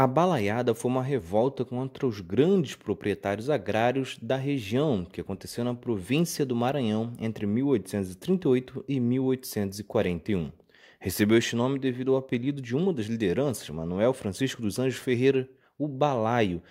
A balaiada foi uma revolta contra os grandes proprietários agrários da região, que aconteceu na província do Maranhão entre 1838 e 1841. Recebeu este nome devido ao apelido de uma das lideranças, Manuel Francisco dos Anjos Ferreira, o Balaio.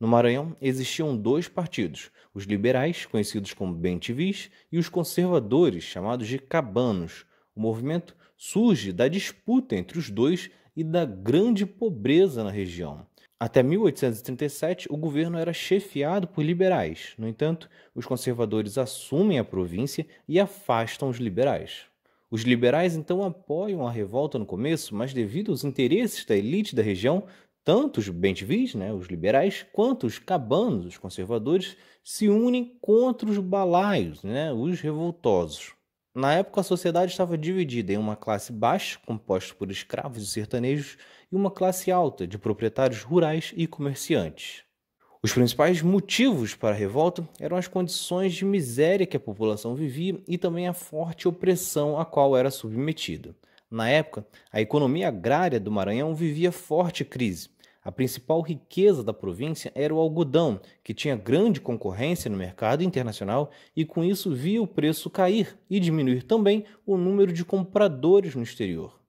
No Maranhão existiam dois partidos, os liberais, conhecidos como bentivis, e os conservadores, chamados de cabanos. O movimento surge da disputa entre os dois e da grande pobreza na região. Até 1837, o governo era chefiado por liberais. No entanto, os conservadores assumem a província e afastam os liberais. Os liberais então apoiam a revolta no começo, mas devido aos interesses da elite da região, tanto os bentivis, né, os liberais, quanto os cabanos, os conservadores, se unem contra os balaios, né, os revoltosos. Na época, a sociedade estava dividida em uma classe baixa, composta por escravos e sertanejos, e uma classe alta, de proprietários rurais e comerciantes. Os principais motivos para a revolta eram as condições de miséria que a população vivia e também a forte opressão a qual era submetida. Na época, a economia agrária do Maranhão vivia forte crise, a principal riqueza da província era o algodão, que tinha grande concorrência no mercado internacional e com isso via o preço cair e diminuir também o número de compradores no exterior.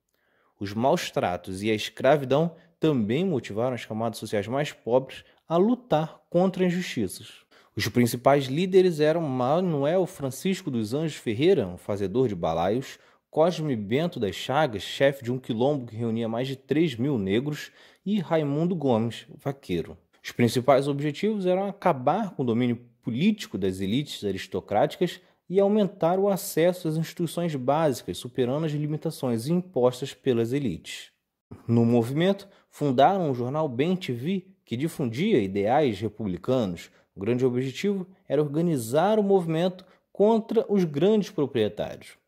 Os maus tratos e a escravidão também motivaram as camadas sociais mais pobres a lutar contra injustiças. Os principais líderes eram Manuel Francisco dos Anjos Ferreira, um fazedor de balaios, Cosme Bento das Chagas, chefe de um quilombo que reunia mais de 3 mil negros, e Raimundo Gomes, vaqueiro. Os principais objetivos eram acabar com o domínio político das elites aristocráticas e aumentar o acesso às instituições básicas, superando as limitações impostas pelas elites. No movimento, fundaram o jornal Bem TV, que difundia ideais republicanos. O grande objetivo era organizar o movimento contra os grandes proprietários.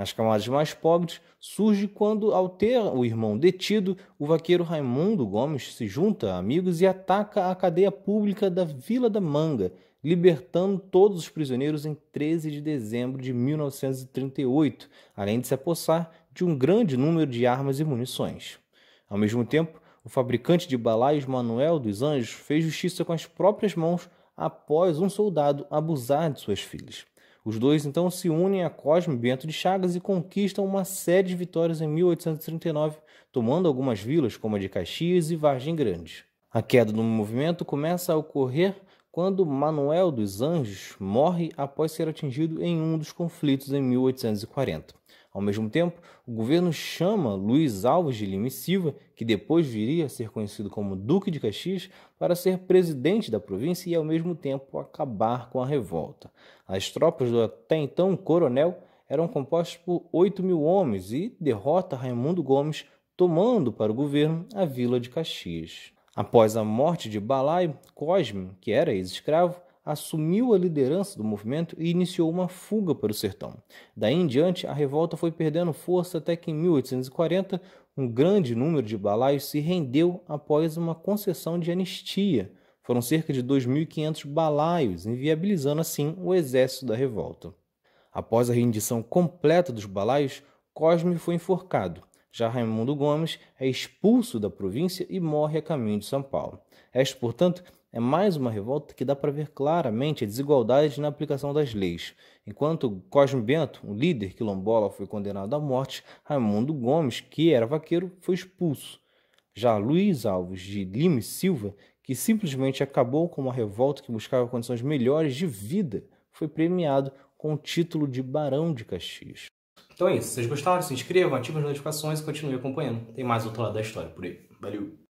Nas camadas mais pobres, surge quando, ao ter o irmão detido, o vaqueiro Raimundo Gomes se junta a amigos e ataca a cadeia pública da Vila da Manga, libertando todos os prisioneiros em 13 de dezembro de 1938, além de se apossar de um grande número de armas e munições. Ao mesmo tempo, o fabricante de balaios Manuel dos Anjos fez justiça com as próprias mãos após um soldado abusar de suas filhas. Os dois então se unem a Cosme Bento de Chagas e conquistam uma série de vitórias em 1839, tomando algumas vilas como a de Caxias e Vargem Grande. A queda do movimento começa a ocorrer quando Manuel dos Anjos morre após ser atingido em um dos conflitos em 1840. Ao mesmo tempo, o governo chama Luiz Alves de Lima e Silva, que depois viria a ser conhecido como Duque de Caxias, para ser presidente da província e, ao mesmo tempo, acabar com a revolta. As tropas do até então coronel eram compostas por 8 mil homens e derrota Raimundo Gomes, tomando para o governo a vila de Caxias. Após a morte de Balai, Cosme, que era ex-escravo, assumiu a liderança do movimento e iniciou uma fuga para o sertão. Daí em diante, a revolta foi perdendo força até que em 1840 um grande número de balaios se rendeu após uma concessão de anistia. Foram cerca de 2.500 balaios, inviabilizando assim o exército da revolta. Após a rendição completa dos balaios, Cosme foi enforcado. Já Raimundo Gomes é expulso da província e morre a caminho de São Paulo. Esta, portanto, é mais uma revolta que dá para ver claramente a desigualdade na aplicação das leis. Enquanto Cosme Bento, o líder quilombola, foi condenado à morte, Raimundo Gomes, que era vaqueiro, foi expulso. Já Luiz Alves de Lima e Silva, que simplesmente acabou com uma revolta que buscava condições melhores de vida, foi premiado com o título de Barão de Caxias. Então é isso. Se vocês gostaram, se inscrevam, ativem as notificações e continuem acompanhando. Tem mais outro lado da história por aí. Valeu!